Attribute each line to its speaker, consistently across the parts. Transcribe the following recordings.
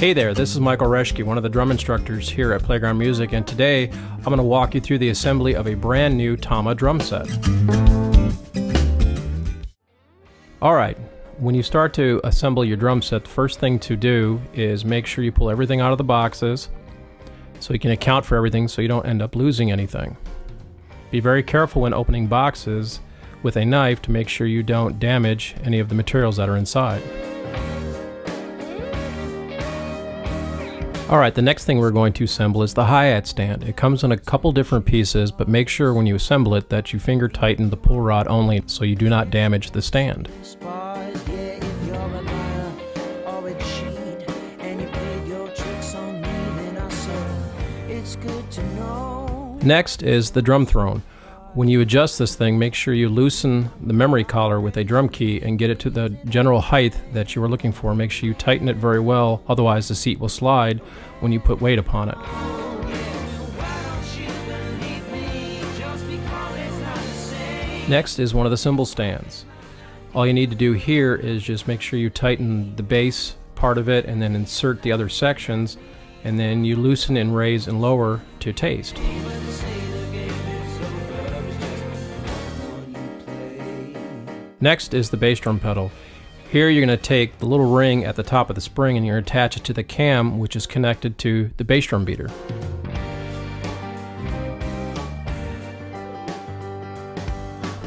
Speaker 1: Hey there, this is Michael Reschke, one of the drum instructors here at Playground Music, and today I'm going to walk you through the assembly of a brand new Tama drum set. Alright, when you start to assemble your drum set, the first thing to do is make sure you pull everything out of the boxes so you can account for everything so you don't end up losing anything. Be very careful when opening boxes with a knife to make sure you don't damage any of the materials that are inside. Alright, the next thing we're going to assemble is the hi-hat stand. It comes in a couple different pieces, but make sure when you assemble it that you finger tighten the pull rod only so you do not damage the stand. Next is the drum throne. When you adjust this thing, make sure you loosen the memory collar with a drum key and get it to the general height that you are looking for. Make sure you tighten it very well, otherwise the seat will slide when you put weight upon it. Next is one of the cymbal stands. All you need to do here is just make sure you tighten the base part of it and then insert the other sections and then you loosen and raise and lower to taste. Next is the bass drum pedal. Here you're going to take the little ring at the top of the spring and you're going to attach it to the cam which is connected to the bass drum beater.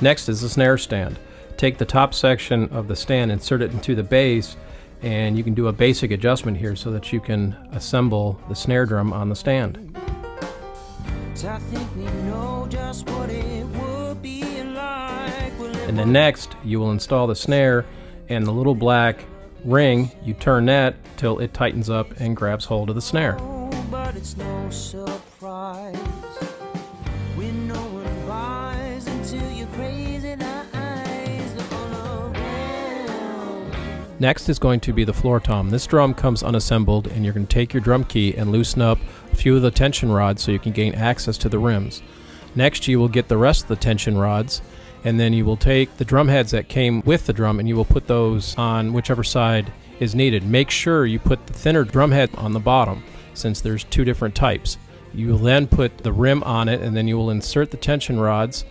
Speaker 1: Next is the snare stand. Take the top section of the stand, insert it into the base, and you can do a basic adjustment here so that you can assemble the snare drum on the stand. And then next, you will install the snare and the little black ring, you turn that till it tightens up and grabs hold of the snare. Next is going to be the floor tom. This drum comes unassembled and you're going to take your drum key and loosen up a few of the tension rods so you can gain access to the rims. Next you will get the rest of the tension rods and then you will take the drum heads that came with the drum and you will put those on whichever side is needed. Make sure you put the thinner drum head on the bottom since there's two different types. You will then put the rim on it and then you will insert the tension rods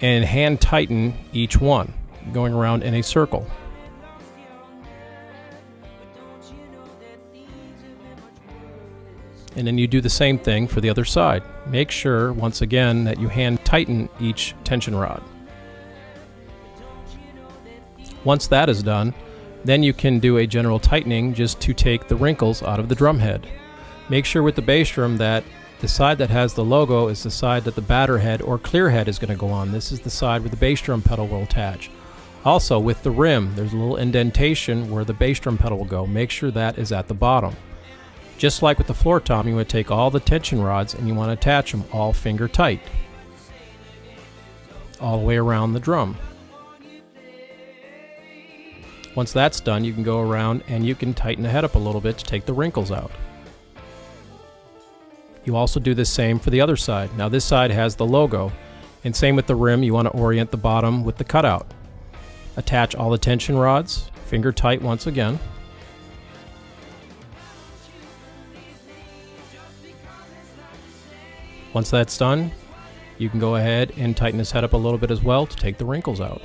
Speaker 1: and hand tighten each one going around in a circle. And then you do the same thing for the other side. Make sure, once again, that you hand tighten each tension rod. Once that is done, then you can do a general tightening just to take the wrinkles out of the drum head. Make sure with the bass drum that the side that has the logo is the side that the batter head or clear head is going to go on. This is the side where the bass drum pedal will attach. Also, with the rim, there's a little indentation where the bass drum pedal will go. Make sure that is at the bottom. Just like with the floor tom, you want to take all the tension rods and you want to attach them all finger tight. All the way around the drum. Once that's done, you can go around and you can tighten the head up a little bit to take the wrinkles out. You also do the same for the other side. Now this side has the logo, and same with the rim, you want to orient the bottom with the cutout. Attach all the tension rods, finger tight once again. Once that's done, you can go ahead and tighten this head up a little bit as well to take the wrinkles out.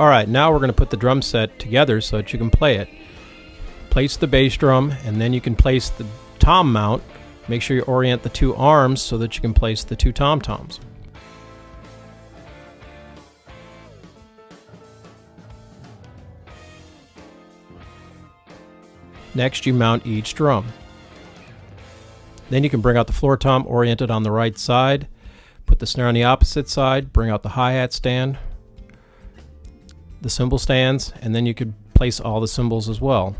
Speaker 1: Alright, now we're going to put the drum set together so that you can play it. Place the bass drum and then you can place the tom mount. Make sure you orient the two arms so that you can place the two tom toms. Next you mount each drum. Then you can bring out the floor tom oriented on the right side, put the snare on the opposite side, bring out the hi-hat stand, the cymbal stands, and then you could place all the cymbals as well.